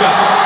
스윙.